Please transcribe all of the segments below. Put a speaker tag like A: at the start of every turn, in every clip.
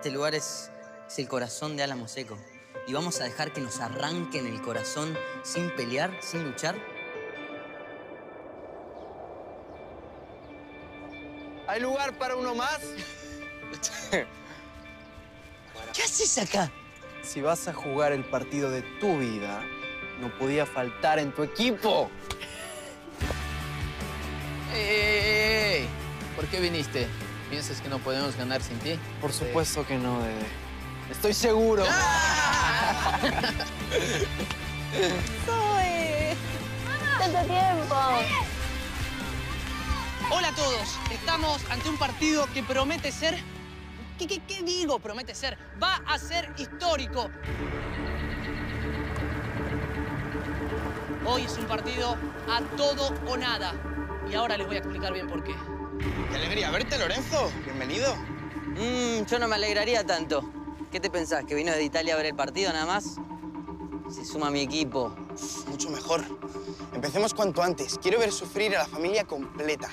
A: Este lugar es, es el corazón de Álamo Seco. Y vamos a dejar que nos arranquen el corazón sin pelear, sin luchar.
B: ¿Hay lugar para uno más?
A: ¿Qué haces acá?
B: Si vas a jugar el partido de tu vida, no podía faltar en tu equipo.
C: ¡Ey, ey, ey! ¿Por qué viniste? ¿Piensas que no podemos ganar sin ti?
B: Por supuesto que no, Dede. Estoy seguro.
D: ¡Zoe! ¡Tanto tiempo!
E: Hola a todos. Estamos ante un partido que promete ser... ¿Qué, qué, qué digo? Promete ser. Va a ser histórico. Hoy es un partido a todo o nada. Y ahora les voy a explicar bien por qué.
F: Qué alegría verte, Lorenzo. Bienvenido.
A: Mmm, yo no me alegraría tanto. ¿Qué te pensás? ¿Que vino de Italia a ver el partido nada más? Se suma a mi equipo.
F: Mucho mejor. Empecemos cuanto antes. Quiero ver sufrir a la familia completa.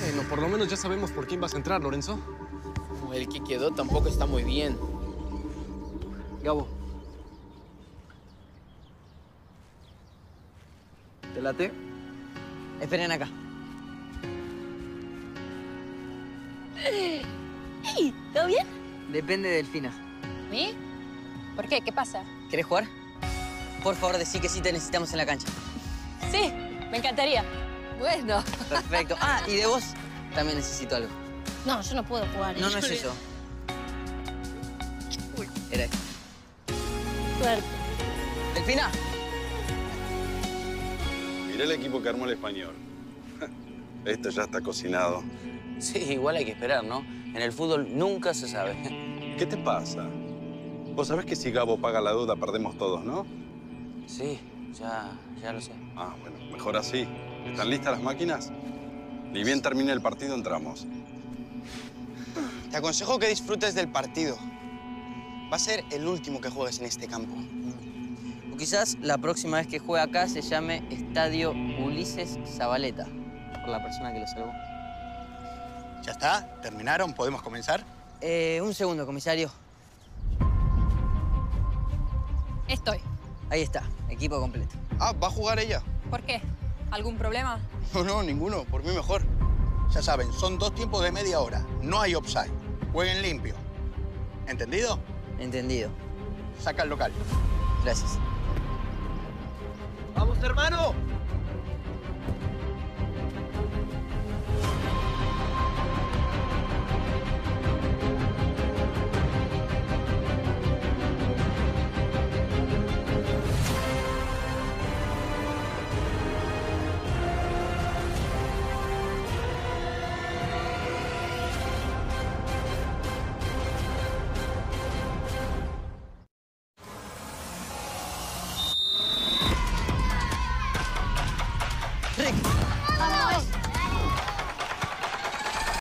G: Bueno, por lo menos ya sabemos por quién vas a entrar, Lorenzo.
C: El que quedó tampoco está muy bien.
B: Gabo. ¿Te late?
A: Esperen acá.
D: ¡Hey! ¿Todo bien?
A: Depende de Delfina.
D: ¿Mí? ¿Por qué? ¿Qué pasa?
A: ¿Querés jugar? Por favor, decí que sí te necesitamos en la cancha.
D: Sí, me encantaría. Bueno.
A: Perfecto. Ah, y de vos también necesito algo.
D: No, yo no puedo jugar. ¿eh?
A: No, no es eso. Era esto.
D: Suerte.
A: Delfina.
H: Mirá el equipo que armó el español. Esto ya está cocinado.
A: Sí, igual hay que esperar, ¿no? En el fútbol nunca se sabe.
H: ¿Qué te pasa? Vos sabés que si Gabo paga la deuda perdemos todos, ¿no?
A: Sí, ya, ya lo sé.
H: Ah, bueno, mejor así. ¿Están listas las máquinas? Ni bien termine el partido, entramos.
F: Te aconsejo que disfrutes del partido. Va a ser el último que juegues en este campo.
A: O quizás la próxima vez que juegue acá se llame Estadio Ulises Zabaleta, por la persona que lo salvó.
I: ¿Ya está? ¿Terminaron? ¿Podemos comenzar?
A: Eh, un segundo, comisario.
D: Estoy.
A: Ahí está, equipo completo.
F: Ah, ¿va a jugar ella?
D: ¿Por qué? ¿Algún problema?
F: No, no, ninguno. Por mí mejor.
I: Ya saben, son dos tiempos de media hora. No hay offside. Jueguen limpio. ¿Entendido?
A: Entendido.
I: Saca el local.
A: Gracias.
B: ¡Vamos, hermano!